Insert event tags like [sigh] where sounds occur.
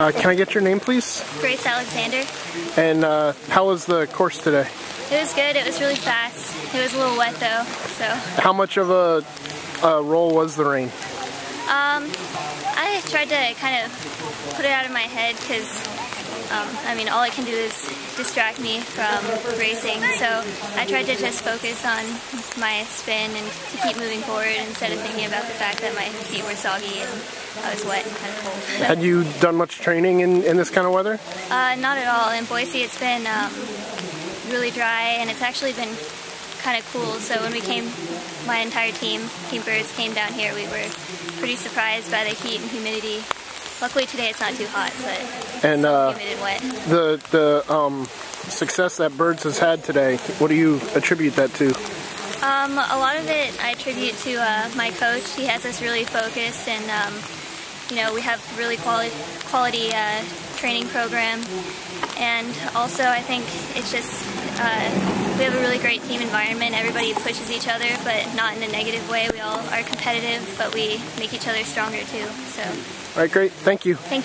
Uh, can I get your name, please? Grace Alexander. And uh, how was the course today? It was good. It was really fast. It was a little wet though, so. How much of a, a role was the rain? Um, I tried to kind of put it out of my head because, um, I mean, all it can do is distract me from racing. So I tried to just focus on my spin and to keep moving forward instead of thinking about the fact that my feet were soggy and I was wet and kind of cold. [laughs] Had you done much training in, in this kind of weather? Uh, not at all. In Boise, it's been um, really dry and it's actually been kind of cool. So when we came, my entire team, Team BYRDS, came down here, we were pretty surprised by the heat and humidity. Luckily today it's not too hot, but and uh, humid and wet. The the um, success that BYRDS has had today, what do you attribute that to? Um, a lot of it I attribute to uh, my coach. He has us really focused, and um, you know we have really quality quality uh, training program, and also I think it's just uh, we have a really great team environment. Everybody pushes each other, but not in a negative way. We all are competitive, but we make each other stronger too. So. All right, great. Thank you. Thank you.